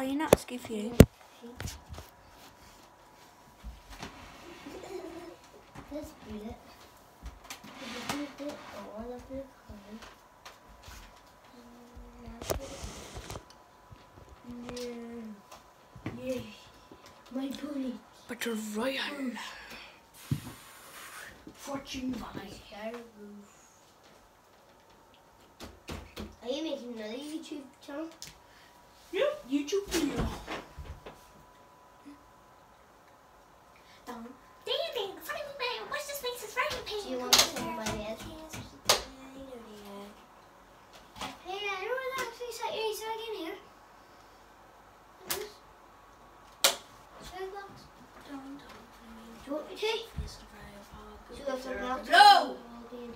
fine, that's good for you. Let's beat it. We beat it all of the time. Yeah. Yeah. My bullet. Battle Royale. Fortune Valley. Are you making another YouTube channel? Yep, YouTube video. Do you want to say my name? Hey, I don't actually set your Easter egg in here. Do you want me to? Do you have something else? No! I'll be in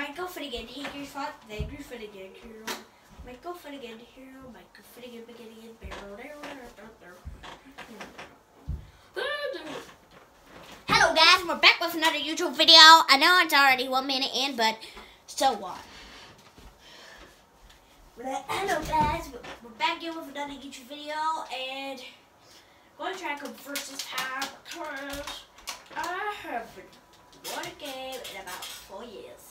here. Go Michael Finnegan, Hager's fought, they grew Finnegan, hero. Michael Finnegan, hero, Michael Finnegan, beginning and barrel. Hello guys, we're back with another YouTube video. I know it's already one minute in, but so what? Uh, hello guys, we're back again with another YouTube video and I'm going to try to come first this time because I haven't won a game in about four years.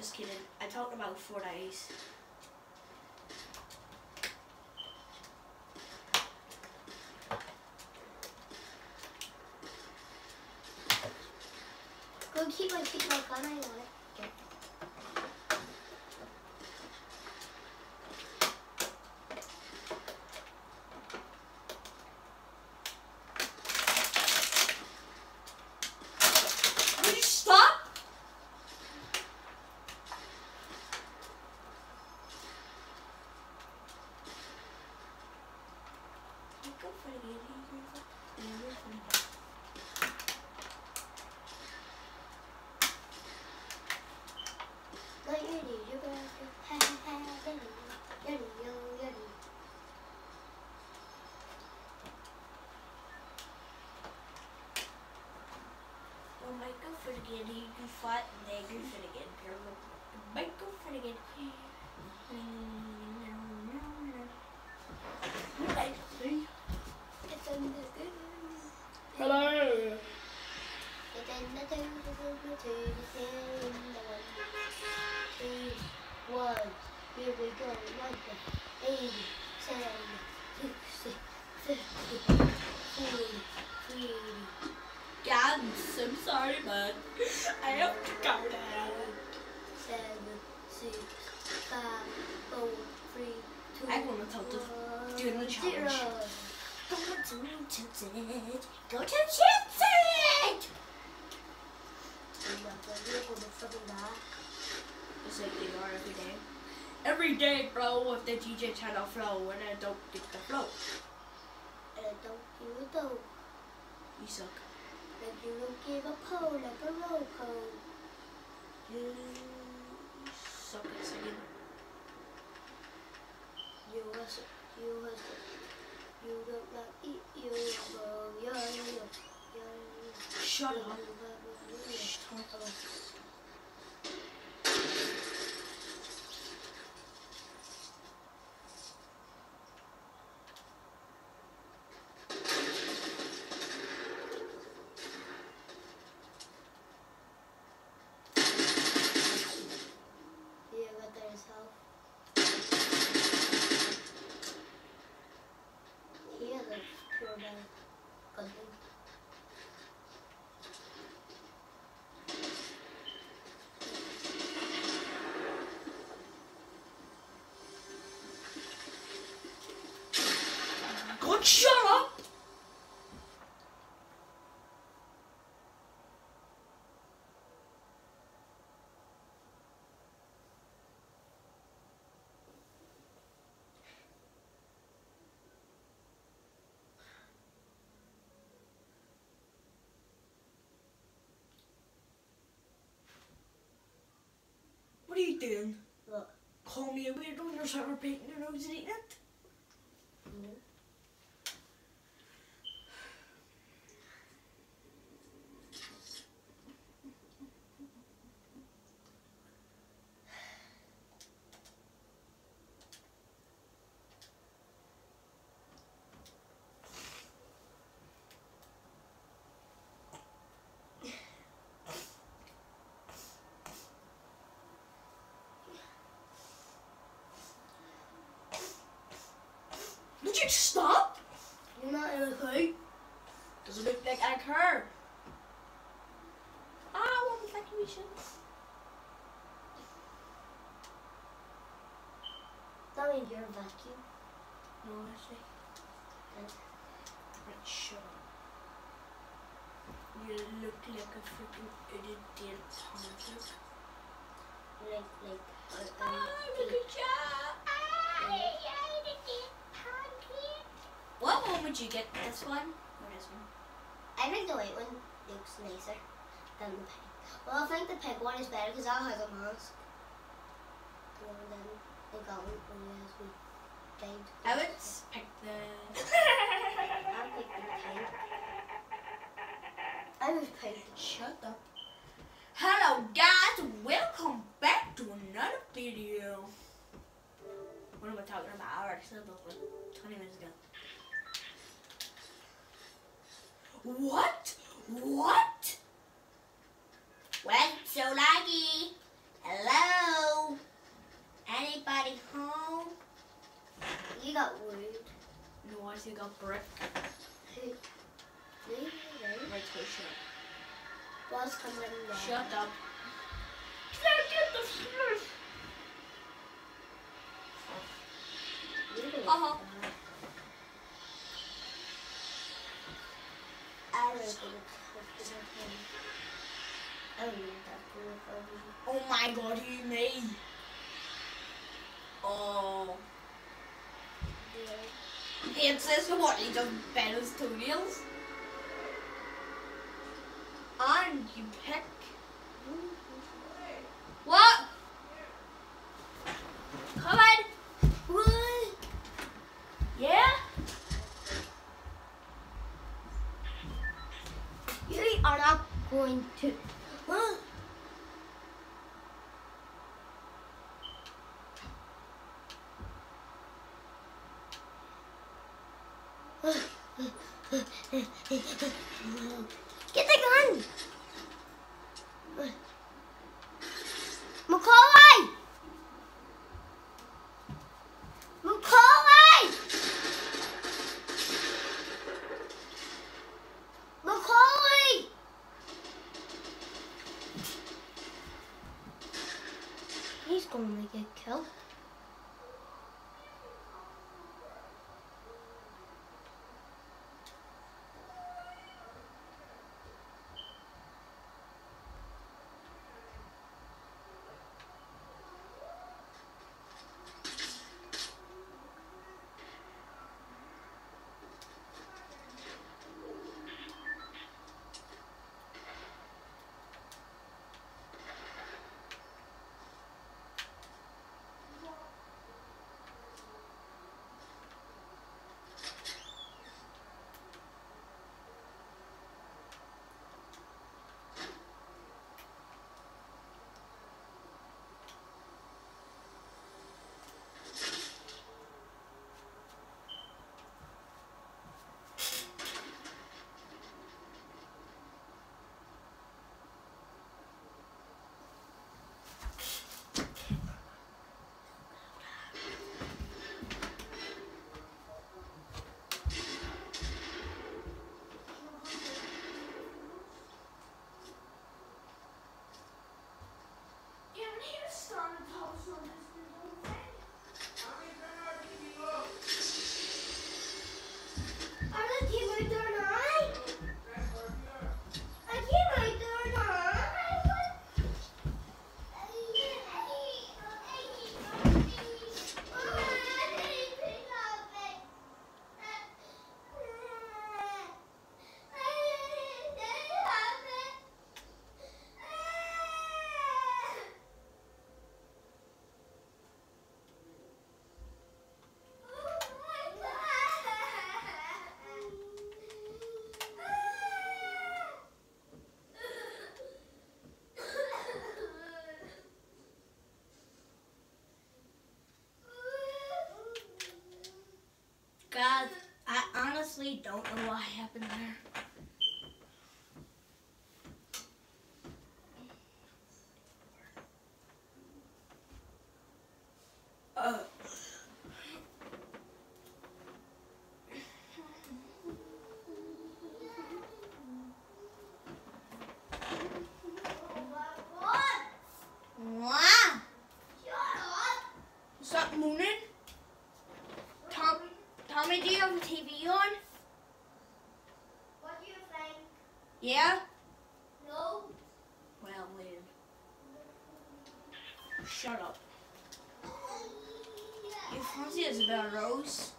Just kidding, I talked about four days. Go keep my keep my gun. I want it. Would you stop? Go for it, Like you need, you're gonna have to ha ha ha yaddy, yaddy, yo, yaddy. Well, Michael Finnegan, he grew fat and they grew Finnegan. Michael Finnegan. It's in the good. Hello. It's in the two, the two, the two, the two, the one. Two, one. Here we go. One, eighty, seven, sixty, fifty, forty, three. God, I'm so sorry, man. I have to go now. seven, six, five, four, three, two, I talk to- doing the challenge. zero. Go to Tilted. Go to Tilted. Just like they are every day. Every day, bro, with the DJ channel flow, and I don't get the flow. And I don't give a dope, You suck. Like you don't give a pole, like a roll cone. You suck at singing. You hustle, you hustle. You don't like eat, you go, yeah, yeah, yeah. Shut up. Shut up. Yeah, got that himself. He has a pure bad cousin. Shut up! What are you doing? What? Call me a weirdo you're of painting your nose and eating it? No. You stop? You're not fight. Doesn't look like I care. Ah, want that commission? That means you're a vacuum. No, actually. Right, shut up. You look like a freaking idiot hunter. Like, like, uh, Ah, um, look at you. What one would you get? This one or this one? I think the white one looks nicer than the pink. Well, I think the pink one is better because that has a mask. And then the goblin only has we died. I would pick the. I pick the pink. I was pink. Shut up. Hello guys, welcome back to another video. What am I talking about? I already said like 20 minutes ago. What? What? Well, so laggy. Hello? Anybody home? You got rude. No, I still got brick. Who? Me? Right, shut What's coming down? Shut up. Can't get the. You Uh-huh. Oh my god, he me. Oh. He says what? He just bent his toenails. And you pick. What? Come on. What? Yeah? You are not going to. Huh? You fancy Isabel Rose?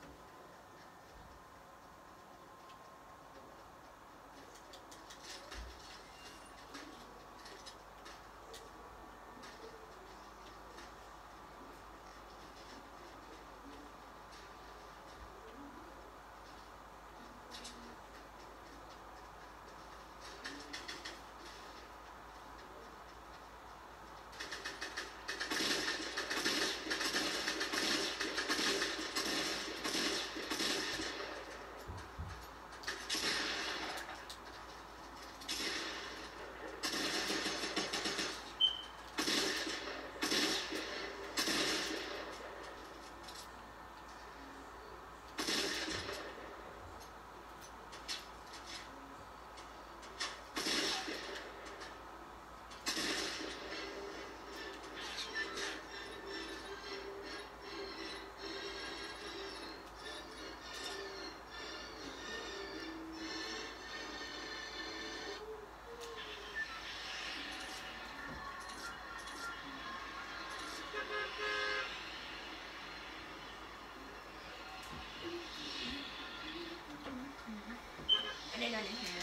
What?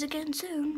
You again soon.